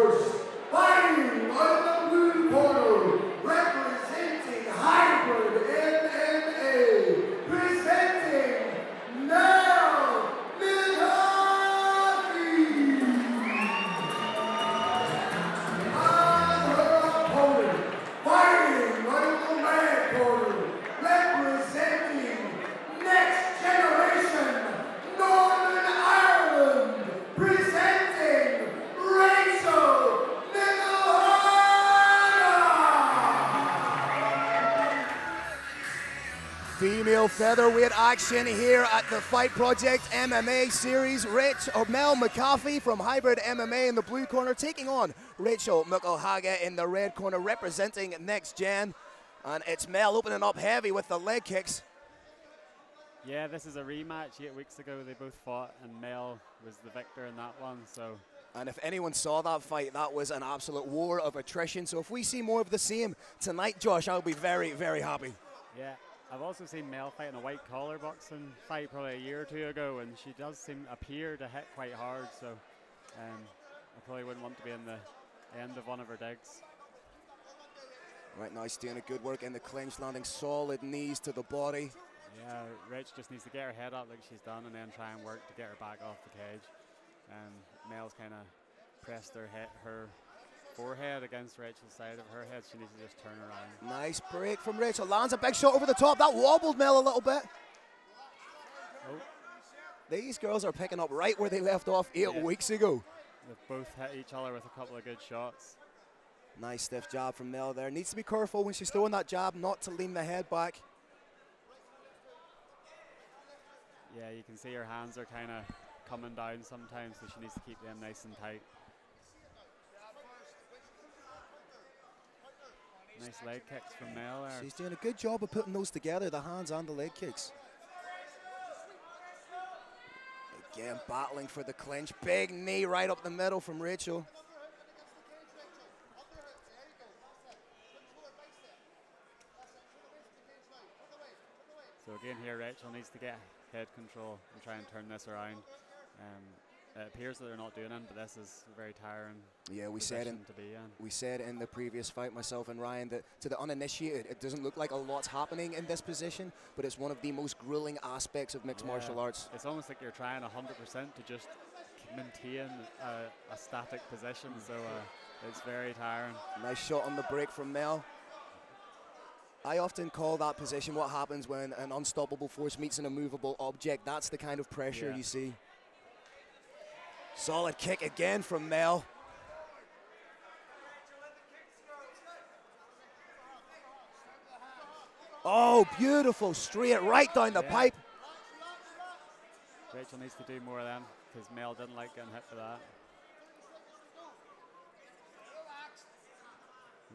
verse Featherweight action here at the Fight Project MMA series. Rich or Mel McHaffey from Hybrid MMA in the blue corner taking on Rachel McIlhagga in the red corner representing Next Gen. And it's Mel opening up heavy with the leg kicks. Yeah, this is a rematch. Eight weeks ago they both fought and Mel was the victor in that one. So and if anyone saw that fight, that was an absolute war of attrition. So if we see more of the same tonight, Josh, I'll be very, very happy. Yeah, I've also seen Mel fight in a white collar boxing fight probably a year or two ago, and she does seem appear to hit quite hard. So um, I probably wouldn't want to be in the end of one of her digs. Right now, she's doing a good work in the clinch, landing solid knees to the body. Yeah, Rich just needs to get her head up like she's done, and then try and work to get her back off the cage. And Mel's kind of pressed her head, her forehead against Rachel's side of her head. She needs to just turn around. Nice break from Rachel. Lands a big shot over the top. That wobbled Mel a little bit. Oh. These girls are picking up right where they left off eight yeah. weeks ago. They've both hit each other with a couple of good shots. Nice stiff jab from Mel there. Needs to be careful when she's throwing that jab not to lean the head back. Yeah, you can see her hands are kind of coming down sometimes, so she needs to keep them nice and tight. Nice leg kicks from Mel there. She's doing a good job of putting those together, the hands and the leg kicks. Again, battling for the clinch. Big knee right up the middle from Rachel. So again here, Rachel needs to get head control and try and turn this around. Um, it appears that they're not doing it, but this is very tiring. Yeah, we said in, in, we said in the previous fight, myself and Ryan, that to the uninitiated, it doesn't look like a lot's happening in this position, but it's one of the most grueling aspects of mixed yeah, martial arts. It's almost like you're trying 100% to just maintain a, a static position, so uh, it's very tiring. Nice shot on the break from Mel. I often call that position what happens when an unstoppable force meets an immovable object. That's the kind of pressure yeah. you see. Solid kick again from Mel. Oh, beautiful, straight right down the yeah. pipe. Rachel needs to do more of them because Mel didn't like getting hit for that.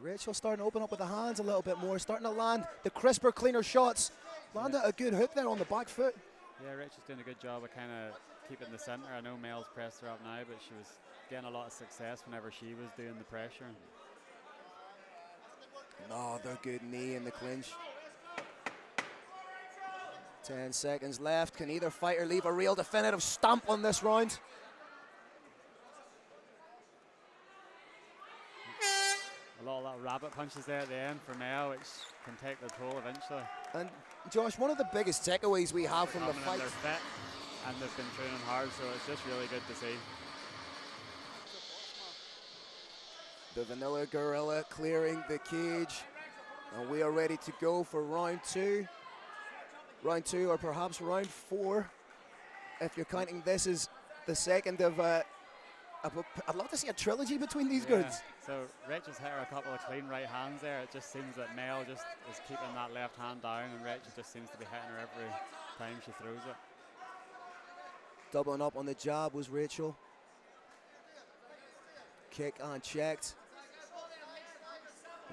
Rachel starting to open up with the hands a little bit more, starting to land the crisper, cleaner shots. Landed yeah. a good hook there on the back foot. Yeah, Rachel's doing a good job of kind of keep it in the centre. I know Mel's pressed her up now, but she was getting a lot of success whenever she was doing the pressure. Another good knee in the clinch. 10 seconds left. Can either fighter leave a real definitive stamp on this round? A lot of little rabbit punches there at the end for Mel, which can take the toll eventually. And Josh, one of the biggest takeaways we have from the fight and they've been training hard, so it's just really good to see. The Vanilla Gorilla clearing the cage, and we are ready to go for round two. Round two, or perhaps round four, if you're counting this as the second of uh, I'd love to see a trilogy between these yeah. goods. So Rachel's hit her a couple of clean right hands there. It just seems that Mel just is keeping that left hand down, and Rachel just seems to be hitting her every time she throws it. Doubling up on the job was Rachel. Kick unchecked.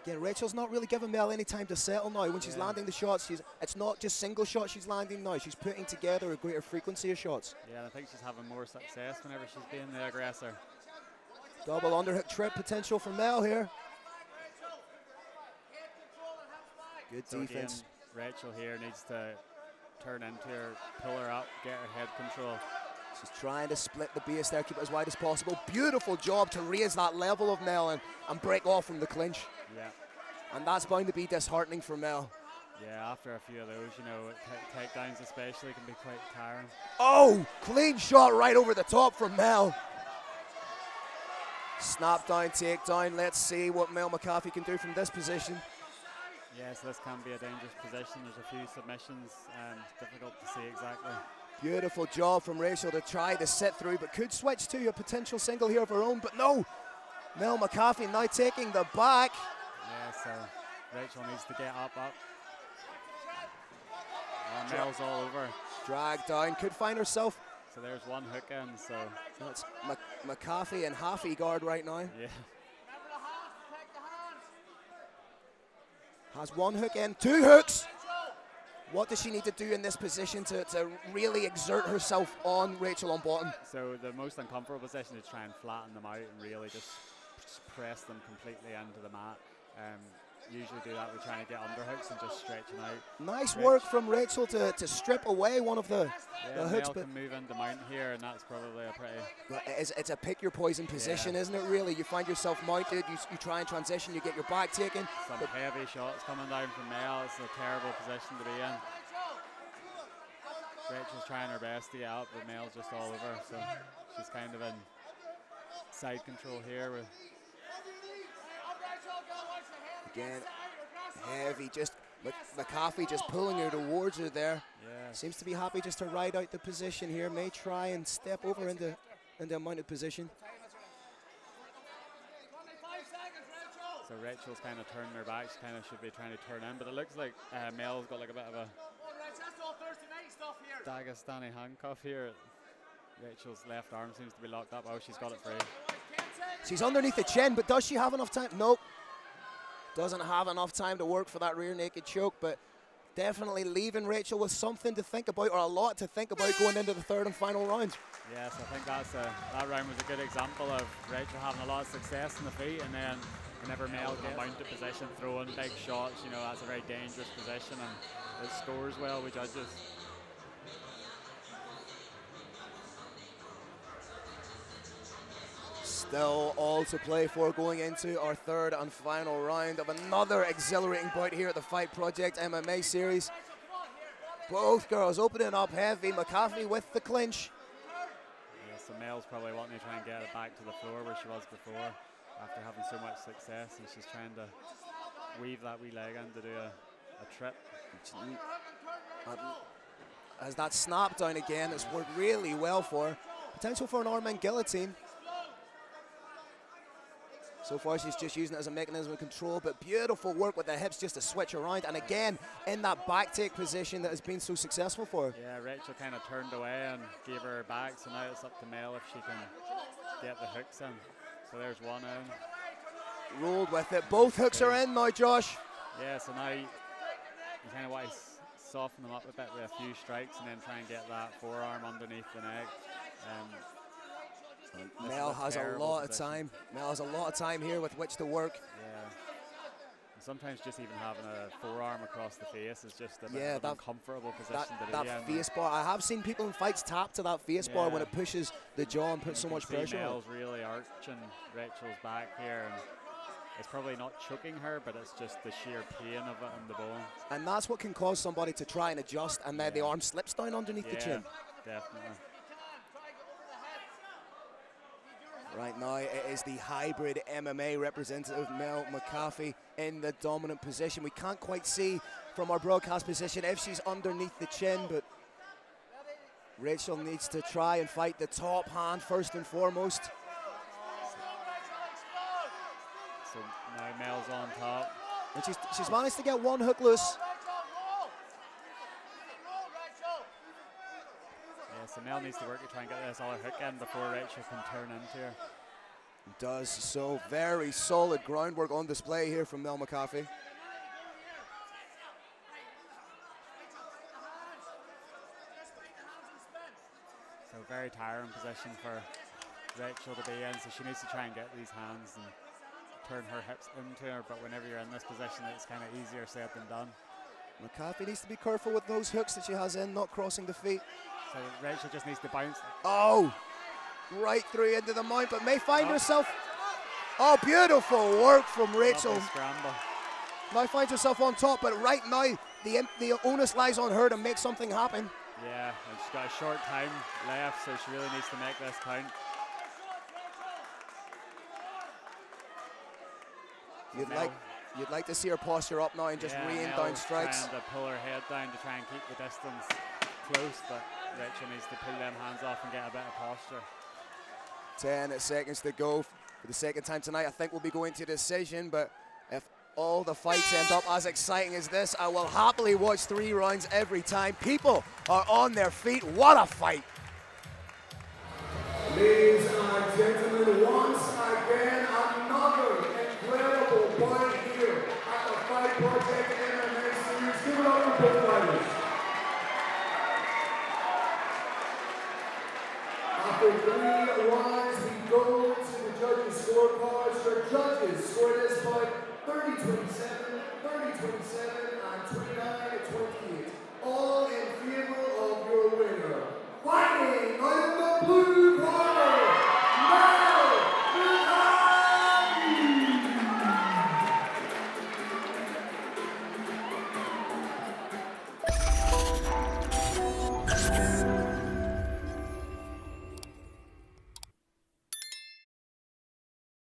Again, Rachel's not really giving Mel any time to settle now. When she's yeah. landing the shots, she's it's not just single shots she's landing now. She's putting together a greater frequency of shots. Yeah, and I think she's having more success whenever she's being the aggressor. Double underhook trip potential for Mel here. Good so defense. Again, Rachel here needs to turn into her, pull her up, get her head control. She's trying to split the base there, keep it as wide as possible. Beautiful job to raise that level of Mel and, and break off from the clinch. Yeah. And that's bound to be disheartening for Mel. Yeah, after a few of those, you know, takedowns especially can be quite tiring. Oh, clean shot right over the top from Mel. Snap down, takedown. Let's see what Mel McHaffey can do from this position. Yes, this can be a dangerous position. There's a few submissions, and difficult to see exactly. Beautiful job from Rachel to try to sit through, but could switch to a potential single here of her own, but no. Mel McHaffey now taking the back. Yeah, uh, so Rachel needs to get up, up. And Mel's all over. Dragged down, could find herself. So there's one hook in, so. That's Mc McHaffey and Halfy guard right now. Yeah. Has one hook in, two hooks. What does she need to do in this position to, to really exert herself on Rachel on bottom? So the most uncomfortable position is try and flatten them out and really just press them completely into the mat. Um, usually do that with trying to get underhooks and just stretching out. Nice Rich. work from Rachel to, to strip away one of the, yeah, the hooks. but can move into mount here, and that's probably a pretty. It's, it's a pick your poison position, yeah. isn't it? Really, you find yourself mounted, you, you try and transition, you get your back taken. Some heavy shots coming down from Mel. It's a terrible position to be in. Rachel's trying her best to get up, but Mel's just all over, so she's kind of in side control here with Again, heavy, just McHaffey just pulling her towards her there. Yeah. Seems to be happy just to ride out the position here. May try and step over into, into a mounted position. So Rachel's kind of turning her back. She kind of should be trying to turn in, but it looks like uh, Mel's got like a bit of a Dagestani handcuff here. Rachel's left arm seems to be locked up. Oh, she's got it free. She's underneath the chin, but does she have enough time? Nope. Doesn't have enough time to work for that rear naked choke, but definitely leaving Rachel with something to think about or a lot to think about going into the third and final round. Yes, I think that's a, that round was a good example of Rachel having a lot of success in the feet and then whenever Mel get mounted position, throwing big shots, you know, that's a very dangerous position and it scores well with judges. All to play for going into our third and final round of another exhilarating bout here at the Fight Project MMA series. Both girls opening up heavy. McHaffey with the clinch. Yeah, so Mel's probably wanting to try and get it back to the floor where she was before after having so much success and she's trying to weave that wee leg in to do a, a trip. As that snap down again, it's worked really well for Potential for an arm and guillotine. So far, she's just using it as a mechanism of control, but beautiful work with the hips just to switch around. And again, in that back take position that has been so successful for her. Yeah, Rachel kind of turned away and gave her back, so now it's up to Mel if she can get the hooks in. So there's one in. Rolled with it. Both hooks are in now, Josh. Yeah, so now you, you kind of want to soften them up a bit with a few strikes and then try and get that forearm underneath the neck. Um, Mel has a lot position. of time. Mel has a lot of time here with which to work. Yeah. And sometimes just even having a forearm across the face is just a yeah, that, uncomfortable position that, that face bar. I have seen people in fights tap to that face yeah. bar when it pushes the jaw and puts so much pressure Mel's on. really arching Rachel's back here. And it's probably not choking her, but it's just the sheer pain of it in the bone. And that's what can cause somebody to try and adjust, and then yeah. the arm slips down underneath yeah, the chin. Definitely. Right now, it is the hybrid MMA representative, Mel McHaffey, in the dominant position. We can't quite see from our broadcast position if she's underneath the chin, but Rachel needs to try and fight the top hand first and foremost. So now Mel's on top. And she's, she's managed to get one hook loose. So Mel needs to work to try and get this other hook in before Rachel can turn into her. Does so. Very solid groundwork on display here from Mel McHaffey. So very tiring position for Rachel to be in, so she needs to try and get these hands and turn her hips into her, but whenever you're in this position, it's kind of easier said than done. McHaffey needs to be careful with those hooks that she has in, not crossing the feet. So Rachel just needs to bounce. Oh, right through into the mount, but may find oh. herself. Oh, beautiful work from Rachel. Now finds herself on top, but right now the the onus lies on her to make something happen. Yeah, and she's got a short time left, so she really needs to make this count. You'd like you'd like to see her posture up now and just yeah, rain down strikes. Trying to pull her head down to try and keep the distance close, but Rachel needs to pull them hands off and get a better posture. 10 seconds to go for the second time tonight. I think we'll be going to decision, but if all the fights end up as exciting as this. I will happily watch three rounds every time. People are on their feet. What a fight! Ladies and gentlemen, once again, another incredible fight Otherwise, we the judges' scorecards. Your judges score this point 30 27, 30 27, and 29.